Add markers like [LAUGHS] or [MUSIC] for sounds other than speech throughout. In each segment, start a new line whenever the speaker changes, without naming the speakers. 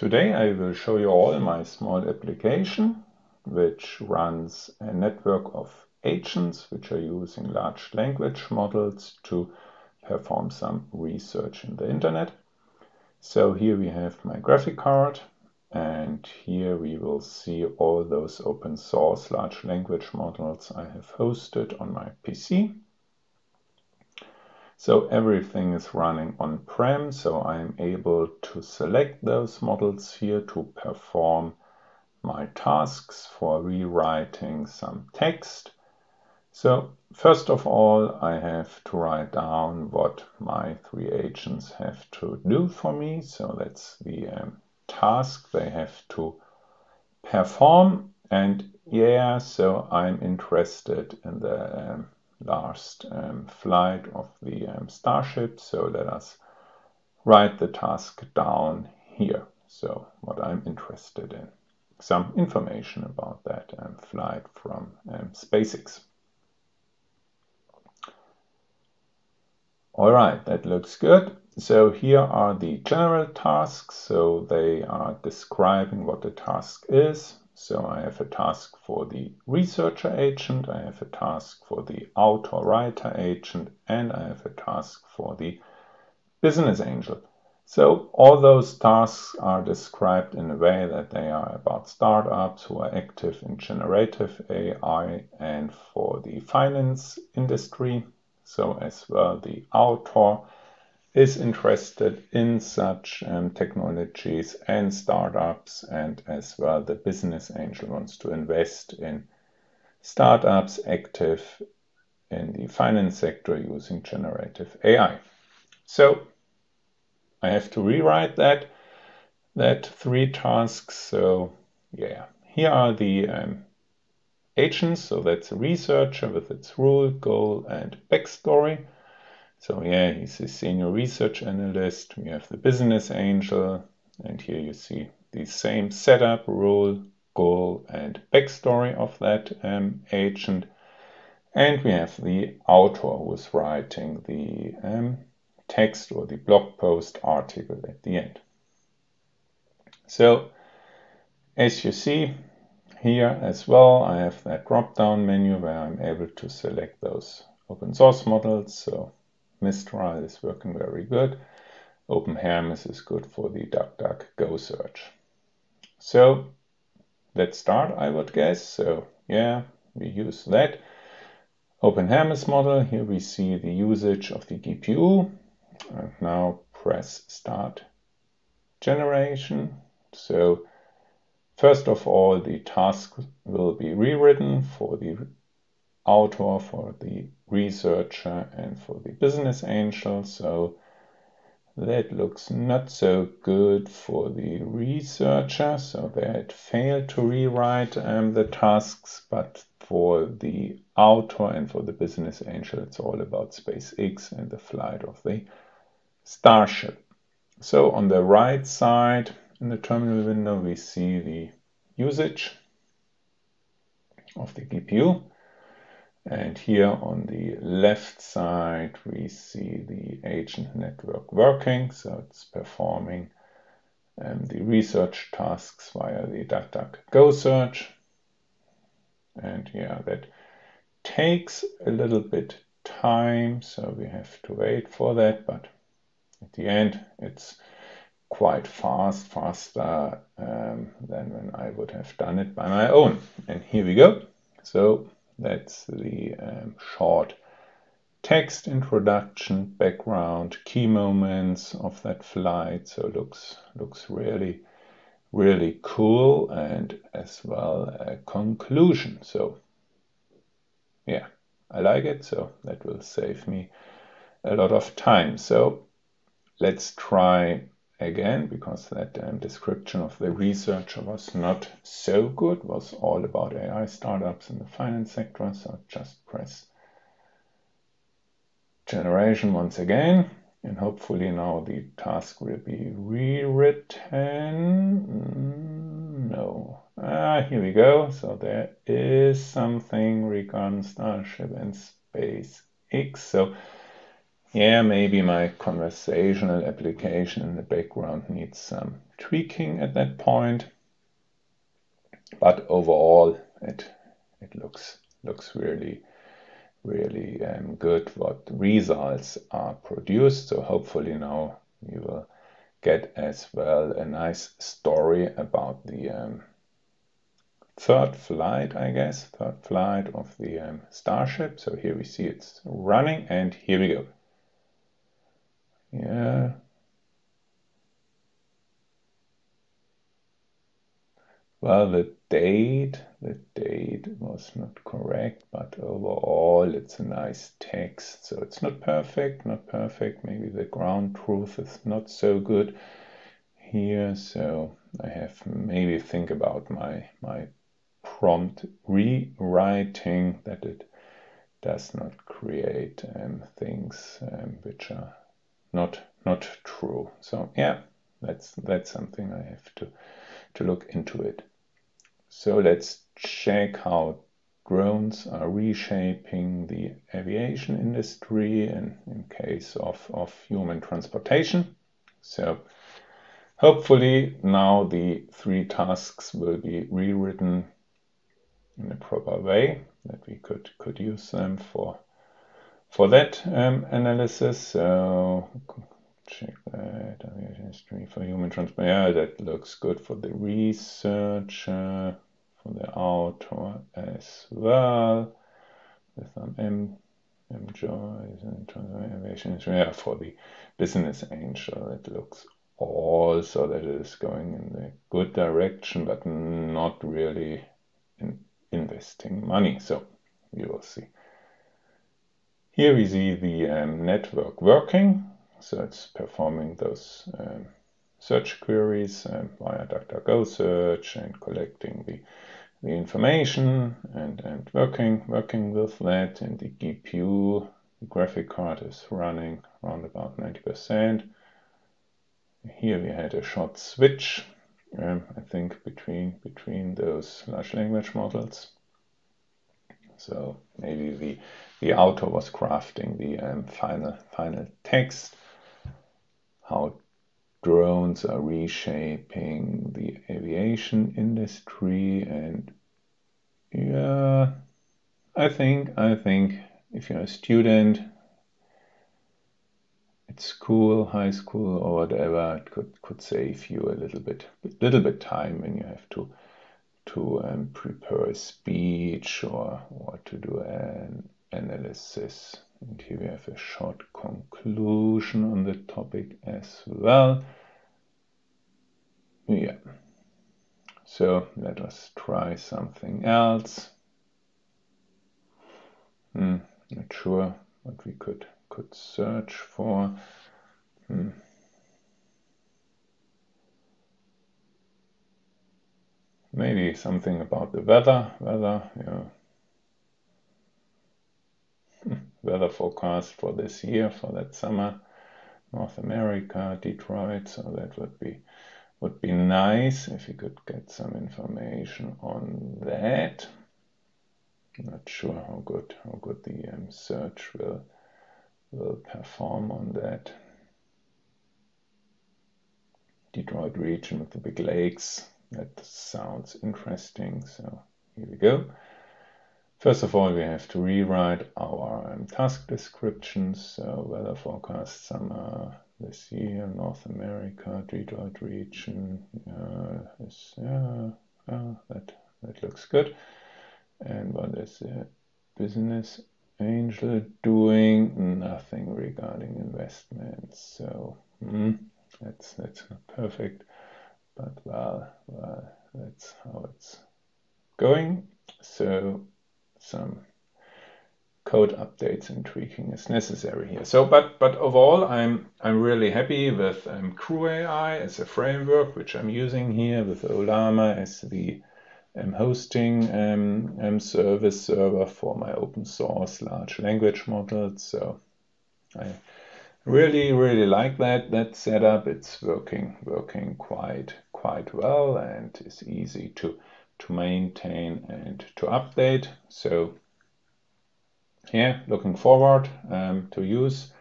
Today I will show you all my small application which runs a network of agents which are using large language models to perform some research in the internet. So here we have my graphic card and here we will see all those open source large language models I have hosted on my PC. So everything is running on-prem, so I'm able to select those models here to perform my tasks for rewriting some text. So first of all, I have to write down what my three agents have to do for me. So that's the um, task they have to perform. And yeah, so I'm interested in the um, last um, flight of the um, Starship. So let us write the task down here. So what I'm interested in, some information about that um, flight from um, SpaceX. All right, that looks good. So here are the general tasks. So they are describing what the task is. So I have a task for the researcher agent, I have a task for the author writer agent, and I have a task for the business angel. So all those tasks are described in a way that they are about startups who are active in generative AI and for the finance industry. So as well the author is interested in such um, technologies and startups, and as well the business angel wants to invest in startups active in the finance sector using generative AI. So I have to rewrite that that three tasks. So yeah, here are the um, agents. So that's a researcher with its rule, goal, and backstory. So yeah, he's a senior research analyst. We have the business angel, and here you see the same setup, role, goal, and backstory of that um, agent. And we have the author who's writing the um, text or the blog post article at the end. So as you see here as well, I have that drop down menu where I'm able to select those open source models. So Mistral is working very good. OpenHermes is good for the DuckDuckGo search. So let's start, I would guess. So yeah, we use that. OpenHermes model, here we see the usage of the GPU. And now press start generation. So first of all, the task will be rewritten for the author, for the researcher, and for the business angel. So that looks not so good for the researcher. So had failed to rewrite um, the tasks, but for the author and for the business angel, it's all about SpaceX and the flight of the Starship. So on the right side in the terminal window, we see the usage of the GPU. And here on the left side, we see the agent network working. So it's performing um, the research tasks via the DuckDuckGo search. And yeah, that takes a little bit time. So we have to wait for that. But at the end, it's quite fast, faster um, than when I would have done it by my own. And here we go. So that's the um, short text introduction, background, key moments of that flight. So it looks looks really really cool and as well a conclusion. So yeah, I like it. So that will save me a lot of time. So let's try again because that um, description of the researcher was not so good was all about AI startups in the finance sector so just press generation once again and hopefully now the task will be rewritten. Mm, no. Ah here we go. So there is something regarding Starship and SpaceX. So yeah, maybe my conversational application in the background needs some tweaking at that point. But overall, it it looks looks really really um, good what results are produced. So hopefully now you will get as well a nice story about the um, third flight, I guess, third flight of the um, Starship. So here we see it's running and here we go. Yeah. Well, the date, the date was not correct, but overall it's a nice text. So it's not perfect, not perfect. Maybe the ground truth is not so good here. So I have maybe think about my, my prompt rewriting that it does not create um, things um, which are not not true. So yeah, that's that's something I have to to look into it. So let's check how drones are reshaping the aviation industry in, in case of, of human transportation. So hopefully now the three tasks will be rewritten in a proper way that we could, could use them for for that um, analysis. So check that history for human transport. Yeah, that looks good for the research, uh, for the author as well. With some M, M and innovation. Yeah, for the business angel, it looks also that it is going in the good direction, but not really in investing money. So we will see. Here we see the um, network working. So it's performing those um, search queries um, via DuckDuckGo search and collecting the, the information and, and working working with that. And the GPU, the graphic card is running around about 90%. Here we had a short switch, um, I think, between between those large language models. So maybe the the author was crafting the um, final final text, how drones are reshaping the aviation industry, and yeah, I think I think if you're a student at school, high school, or whatever, it could could save you a little bit little bit time when you have to to um, prepare a speech or, or to do an analysis. And here we have a short conclusion on the topic as well. Yeah. So let us try something else. Hmm, not sure what we could could search for. Hmm. Maybe something about the weather, weather, yeah. [LAUGHS] weather forecast for this year, for that summer, North America, Detroit. So that would be would be nice if we could get some information on that. not sure how good how good the um, search will will perform on that. Detroit region with the big lakes. That sounds interesting. So here we go. First of all, we have to rewrite our um, task descriptions. So weather forecast summer this year, North America, Detroit region. Uh, yeah, uh, that that looks good. And what is the business angel doing? Nothing regarding investments. So mm, that's that's perfect, but well, well, that's how it's going. So some code updates and tweaking is necessary here. So, but but overall, I'm I'm really happy with um, CrewAI as a framework, which I'm using here with Ollama as the um, hosting um, um, service server for my open source large language models. So, I really really like that that setup. It's working working quite quite well and is easy to to maintain and to update. So yeah, looking forward um, to use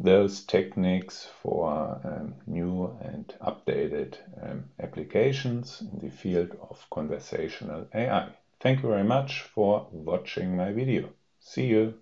those techniques for um, new and updated um, applications in the field of conversational AI. Thank you very much for watching my video. See you.